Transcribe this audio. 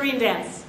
Green Dance.